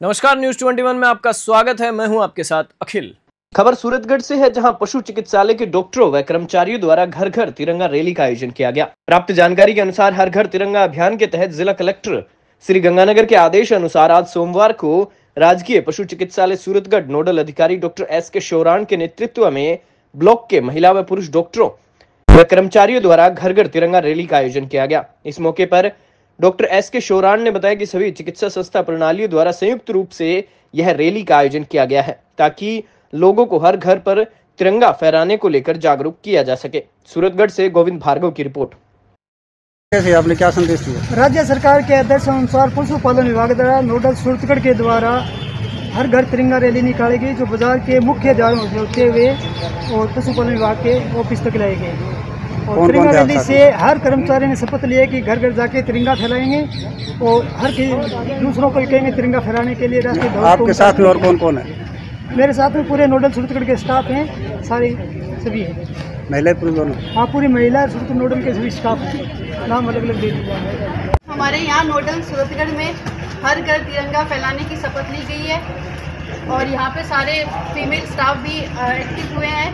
नमस्कार न्यूज़ 21 में आपका स्वागत है। मैं हूँ आपके साथ अखिल। खबर सूरतगढ़ से है, जहाँ पशु चिकित्सालय के डॉक्टरों व कर्मचारियों द्वारा घर घर तिरंगा रैली का आयोजन किया गया। प्राप्त जानकारी के अनुसार, हर घर तिरंगा अभियान के तहत जिला कलेक्टर श्री गंगानगर के आदेश अनुसार आज सोमवार को राजकीय पशु चिकित्सालय सूरतगढ़ नोडल अधिकारी डॉक्टर एस के शोरान के नेतृत्व में ब्लॉक के महिला व पुरुष डॉक्टरों व कर्मचारियों द्वारा घर घर तिरंगा रैली का आयोजन किया गया। इस मौके पर डॉक्टर एस के शोरान ने बताया कि सभी चिकित्सा संस्था प्रणालियों द्वारा संयुक्त रूप से यह रैली का आयोजन किया गया है ताकि लोगों को हर घर पर तिरंगा फहराने को लेकर जागरूक किया जा सके। सूरतगढ़ से गोविंद भार्गव की रिपोर्ट। कैसे आपने क्या संदेश दिया? राज्य सरकार के आदेश अनुसार पशुपालन विभाग द्वारा नोडल सूरतगढ़ के द्वारा हर घर तिरंगा रैली निकाली गई जो बाज़ार के मुख्य द्वार से होते हुए और पशुपालन विभाग के ऑफ़िस तक लाई गई और कौन-कौन तिरंगा थे रैली से हर कर्मचारी ने शपथ लिया कि घर घर जाके तिरंगा फैलाएँगे और हर की दूसरों को कहेंगे तिरंगा फैलाने के लिए राष्ट्रीय आपके साथ में और कौन कौन है? मेरे साथ में पूरे नोडल सूरतगढ़ के स्टाफ हैं सारे सभी हैं। महिला पुरुष दोनों? हाँ पूरी महिला सूरत नोडल के सभी स्टाफ हैं। नाम अलग अलग दे हैं। हमारे यहाँ नोडल सूरतगढ़ में हर घर तिरंगा फैलाने की शपथ ली गई है और यहाँ पे सारे फीमेल स्टाफ भी एक्टिव हुए हैं।